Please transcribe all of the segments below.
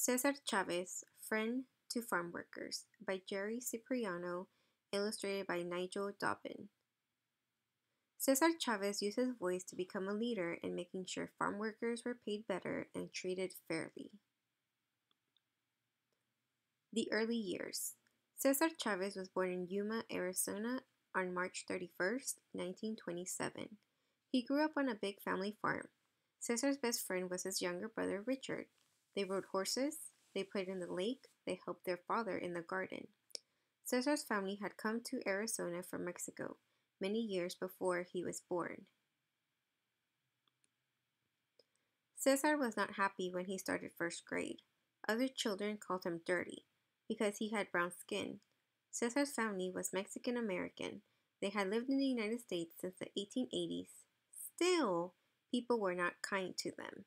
Cesar Chavez, Friend to Farm Workers by Jerry Cipriano, illustrated by Nigel Dobbyn. Cesar Chavez used his voice to become a leader in making sure farm workers were paid better and treated fairly. The early years. Cesar Chavez was born in Yuma, Arizona on March 31, 1927. He grew up on a big family farm. Cesar's best friend was his younger brother Richard. They rode horses, they played in the lake, they helped their father in the garden. Cesar's family had come to Arizona from Mexico many years before he was born. Cesar was not happy when he started first grade. Other children called him dirty because he had brown skin. Cesar's family was Mexican American. They had lived in the United States since the 1880s. Still, people were not kind to them.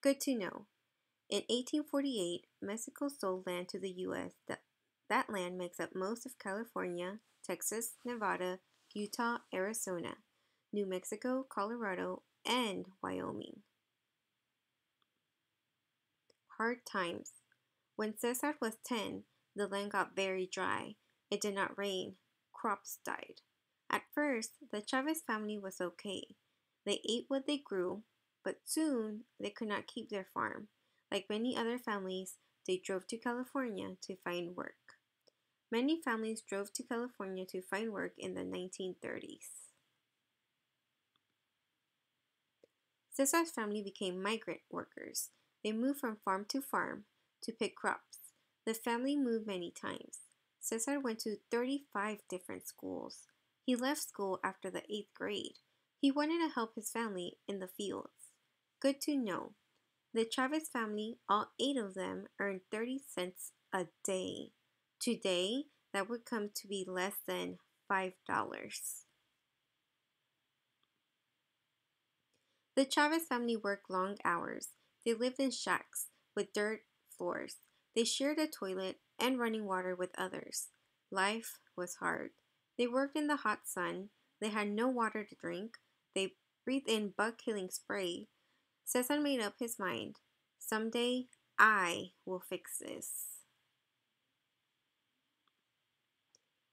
Good to know. In 1848, Mexico sold land to the U.S. That, that land makes up most of California, Texas, Nevada, Utah, Arizona, New Mexico, Colorado, and Wyoming. Hard times. When Cesar was 10, the land got very dry. It did not rain. Crops died. At first, the Chavez family was okay. They ate what they grew, but soon they could not keep their farm. Like many other families, they drove to California to find work. Many families drove to California to find work in the 1930s. Cesar's family became migrant workers. They moved from farm to farm to pick crops. The family moved many times. Cesar went to 35 different schools. He left school after the eighth grade. He wanted to help his family in the fields. Good to know. The Chavez family, all eight of them, earned 30 cents a day. Today, that would come to be less than $5. The Chavez family worked long hours. They lived in shacks with dirt floors. They shared a toilet and running water with others. Life was hard. They worked in the hot sun. They had no water to drink. They breathed in bug killing spray Cesar made up his mind. Someday I will fix this.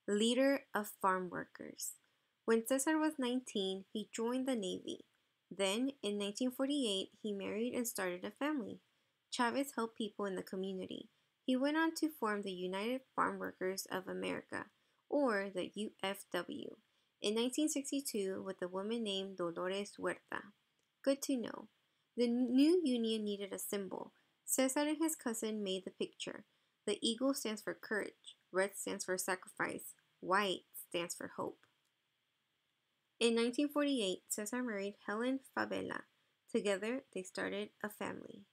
Leader of farm workers. When Cesar was 19, he joined the Navy. Then, in 1948, he married and started a family. Chavez helped people in the community. He went on to form the United Farm Workers of America, or the UFW, in 1962 with a woman named Dolores Huerta. Good to know. The new union needed a symbol. Cesar and his cousin made the picture. The eagle stands for courage, red stands for sacrifice, white stands for hope. In 1948, Cesar married Helen Favela. Together, they started a family.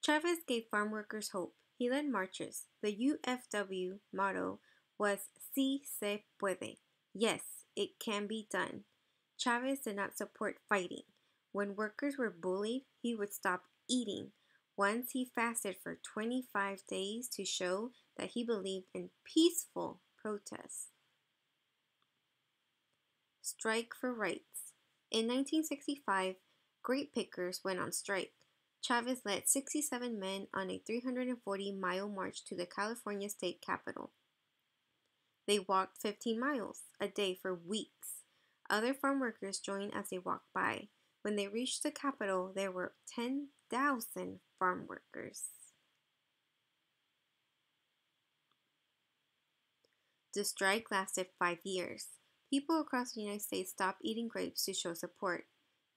Chavez gave farm workers hope. He led marches. The UFW motto was Si se puede. Yes, it can be done. Chavez did not support fighting. When workers were bullied, he would stop eating. Once he fasted for 25 days to show that he believed in peaceful protests. Strike for rights. In 1965, grape pickers went on strike. Chavez led 67 men on a 340 mile march to the California state capitol. They walked 15 miles a day for weeks. Other farm workers joined as they walked by. When they reached the capital, there were 10,000 farm workers. The strike lasted five years. People across the United States stopped eating grapes to show support.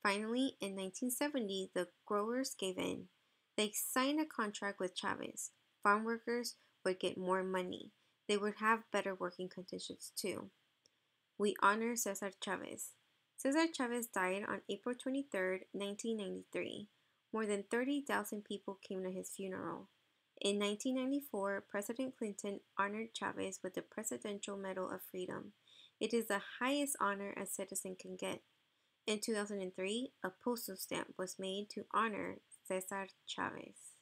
Finally, in 1970, the growers gave in. They signed a contract with Chavez. Farm workers would get more money. They would have better working conditions too. We honor Cesar Chavez. Cesar Chavez died on April 23, 1993. More than 30,000 people came to his funeral. In 1994, President Clinton honored Chavez with the Presidential Medal of Freedom. It is the highest honor a citizen can get. In 2003, a postal stamp was made to honor Cesar Chavez.